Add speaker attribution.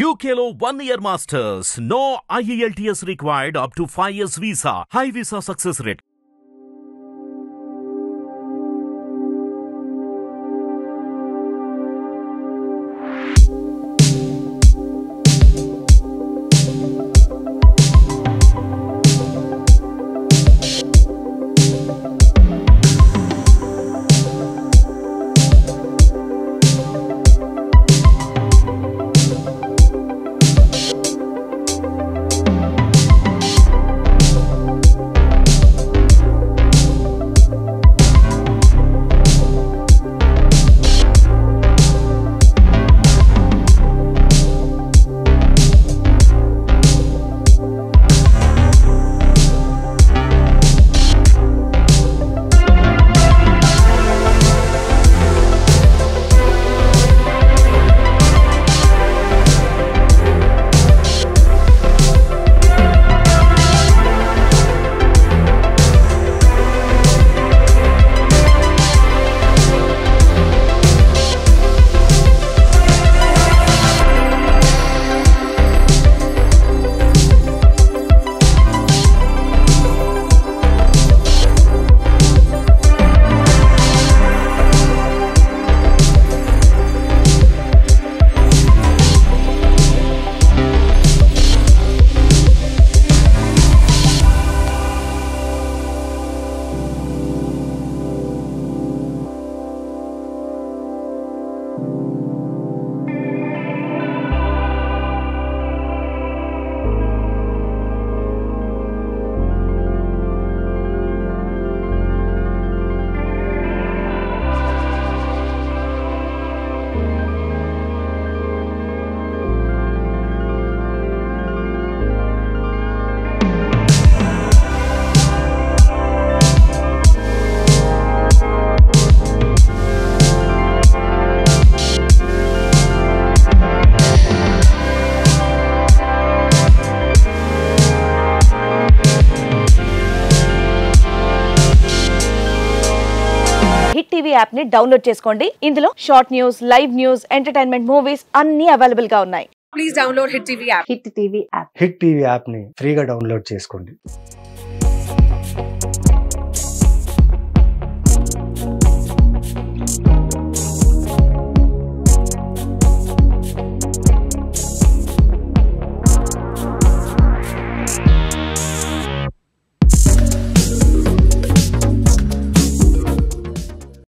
Speaker 1: UKLO one year masters, no IELTS required up to five years visa, high visa success rate.
Speaker 2: Hit TV యాప్ని download చేసుకోండి. ఇందులో short news live news entertainment movies అన్ని అవైలబుల్గా ఉన్నాయి.
Speaker 3: Please download Hit TV app.
Speaker 2: Hit TV app
Speaker 4: Hit TV యాప్ని ఫ్రీగా download చేసుకోండి.